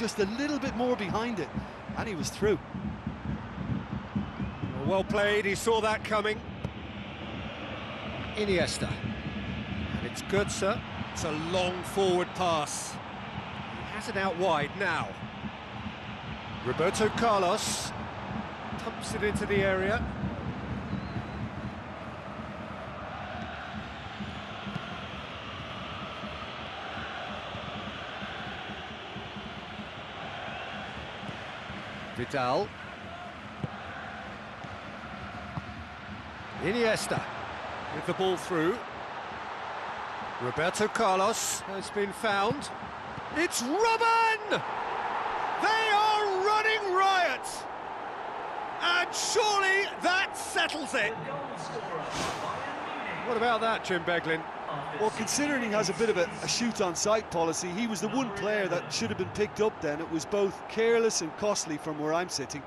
just a little bit more behind it, and he was through. Well played, he saw that coming. Iniesta. And it's good, sir. It's a long forward pass. He has it out wide now. Roberto Carlos pumps it into the area. Vidal. Iniesta with the ball through. Roberto Carlos has been found. It's Robben! They are running riot! And surely that settles it. What about that, Jim Beglin? Well, considering he has a bit of a, a shoot-on-sight policy, he was the one player that should have been picked up then. It was both careless and costly from where I'm sitting.